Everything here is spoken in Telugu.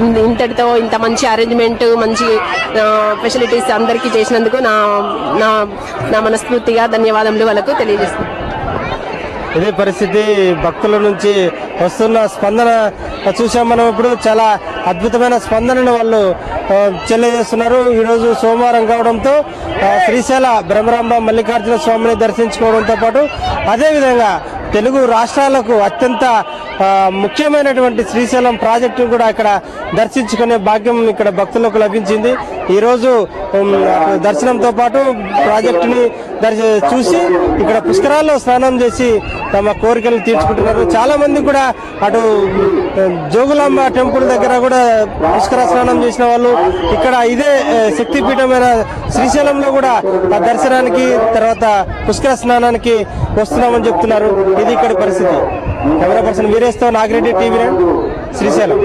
ఇంతటితో ఇంత మంచి అరేంజ్మెంట్ మంచి ఫెసిలిటీస్ అందరికీ చేసినందుకు నా నా నా మనస్ఫూర్తిగా ధన్యవాదములు వాళ్ళకు తెలియజేస్తున్నాను. ఇదే పరిస్థితి భక్తుల నుంచి వస్తున్న స్పందన చూసాం మనం ఇప్పుడు. చాలా అద్భుతమైన స్పందనను వాళ్ళు చెల్లజేస్తున్నారు ఈరోజు సోమవారం కావడంతో శ్రీశైల బ్రహ్మరాంబ మల్లికార్జున స్వామిని దర్శించుకోవడంతో పాటు అదేవిధంగా తెలుగు రాష్ట్రాలకు అత్యంత ముఖ్యమైనటువంటి శ్రీశైలం ప్రాజెక్టును కూడా ఇక్కడ దర్శించుకునే భాగ్యం ఇక్కడ భక్తులకు లభించింది. ఈరోజు దర్శనంతో పాటు ప్రాజెక్టుని దర్శ చూసి ఇక్కడ పుష్కరాల్లో స్నానం చేసి తమ కోరికలు తీర్చుకుంటున్నారు. చాలా మంది కూడా అటు జోగులాంబ టెంపుల్ దగ్గర కూడా పుష్కర స్నానం చేసిన వాళ్ళు ఇక్కడ ఇదే శక్తిపీఠమైన శ్రీశైలంలో కూడా ఆ దర్శనానికి తర్వాత పుష్కర స్నానానికి వస్తున్నామని చెప్తున్నారు. ఇది ఇక్కడి పరిస్థితి. కెమెరా పర్సన్ వీరేస్తో నాగిరెడ్డి టీవీ శ్రీశైలం.